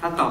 Tá Natal.